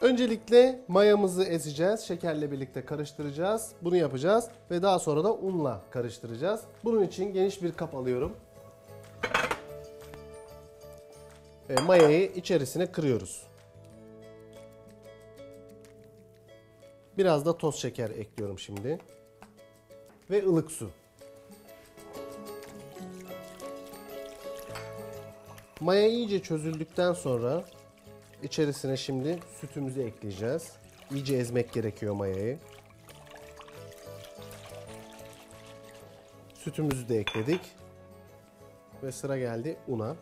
Öncelikle mayamızı ezeceğiz. Şekerle birlikte karıştıracağız. Bunu yapacağız ve daha sonra da unla karıştıracağız. Bunun için geniş bir kap alıyorum. Ve mayayı içerisine kırıyoruz. Biraz da toz şeker ekliyorum şimdi. Ve ılık su. Maya iyice çözüldükten sonra içerisine şimdi sütümüzü ekleyeceğiz. İyice ezmek gerekiyor mayayı. Sütümüzü de ekledik. Ve sıra geldi una.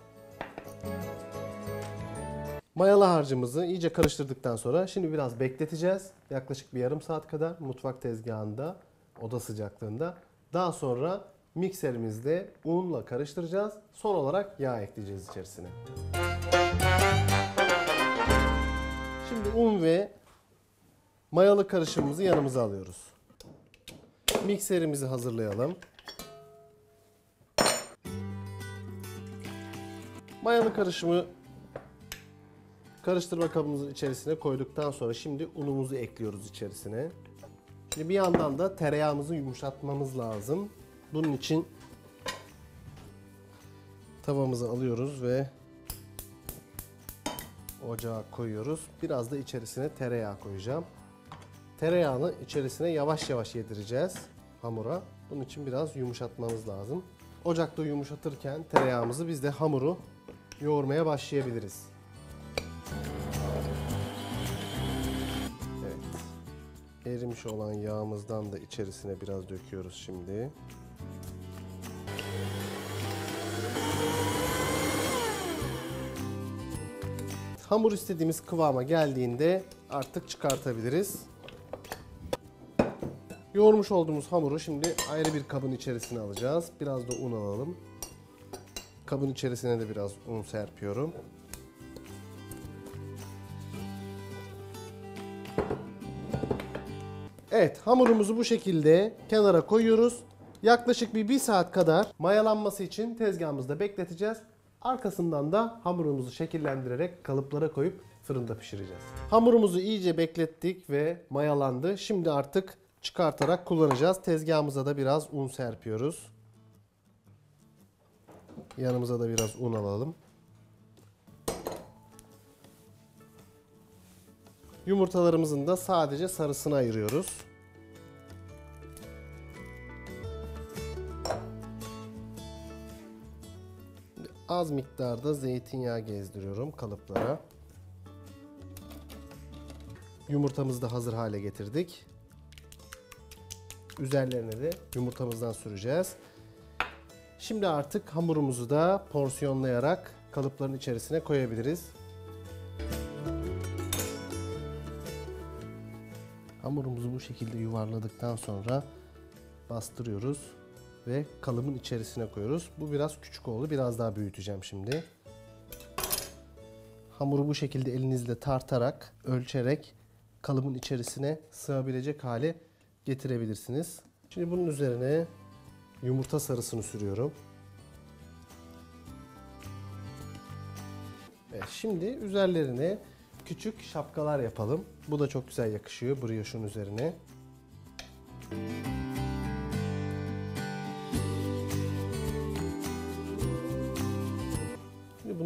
Mayalı harcımızı iyice karıştırdıktan sonra şimdi biraz bekleteceğiz. Yaklaşık bir yarım saat kadar mutfak tezgahında oda sıcaklığında. Daha sonra mikserimizde unla karıştıracağız. Son olarak yağ ekleyeceğiz içerisine. Şimdi un ve mayalı karışımımızı yanımıza alıyoruz. Mikserimizi hazırlayalım. Mayalı karışımı karıştırma kabımızın içerisine koyduktan sonra şimdi unumuzu ekliyoruz içerisine. Şimdi bir yandan da tereyağımızı yumuşatmamız lazım. Bunun için tavamızı alıyoruz ve ocağa koyuyoruz. Biraz da içerisine tereyağı koyacağım. Tereyağını içerisine yavaş yavaş yedireceğiz hamura. Bunun için biraz yumuşatmamız lazım. Ocakta yumuşatırken tereyağımızı biz de hamuru yoğurmaya başlayabiliriz. Evet. Erimiş olan yağımızdan da içerisine biraz döküyoruz şimdi. Hamur istediğimiz kıvama geldiğinde artık çıkartabiliriz. Yoğurmuş olduğumuz hamuru şimdi ayrı bir kabın içerisine alacağız. Biraz da un alalım. Kabın içerisine de biraz un serpiyorum. Evet hamurumuzu bu şekilde kenara koyuyoruz. Yaklaşık bir, bir saat kadar mayalanması için tezgahımızda bekleteceğiz. Arkasından da hamurumuzu şekillendirerek kalıplara koyup fırında pişireceğiz. Hamurumuzu iyice beklettik ve mayalandı. Şimdi artık çıkartarak kullanacağız. Tezgahımıza da biraz un serpiyoruz. Yanımıza da biraz un alalım. Yumurtalarımızın da sadece sarısını ayırıyoruz. Az miktarda zeytinyağı gezdiriyorum kalıplara. Yumurtamızı da hazır hale getirdik. Üzerlerine de yumurtamızdan süreceğiz. Şimdi artık hamurumuzu da porsiyonlayarak kalıpların içerisine koyabiliriz. Hamurumuzu bu şekilde yuvarladıktan sonra bastırıyoruz ve kalıbın içerisine koyuyoruz. Bu biraz küçük oldu. Biraz daha büyüteceğim şimdi. Hamuru bu şekilde elinizle tartarak, ölçerek kalıbın içerisine sığabilecek hale getirebilirsiniz. Şimdi bunun üzerine yumurta sarısını sürüyorum. Evet, şimdi üzerlerine küçük şapkalar yapalım. Bu da çok güzel yakışıyor brioche'un üzerine. Şimdi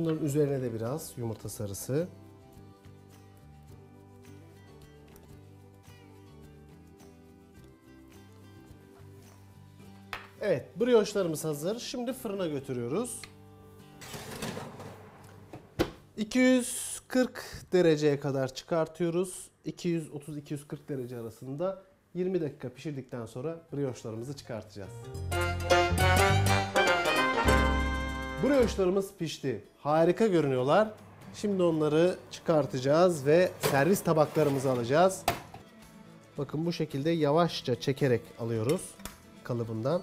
bunların üzerine de biraz yumurta sarısı. Evet, brioşlarımız hazır. Şimdi fırına götürüyoruz. 240 dereceye kadar çıkartıyoruz. 230-240 derece arasında 20 dakika pişirdikten sonra brioşlarımızı çıkartacağız. Brioşlarımız pişti. Harika görünüyorlar. Şimdi onları çıkartacağız ve servis tabaklarımızı alacağız. Bakın bu şekilde yavaşça çekerek alıyoruz kalıbından.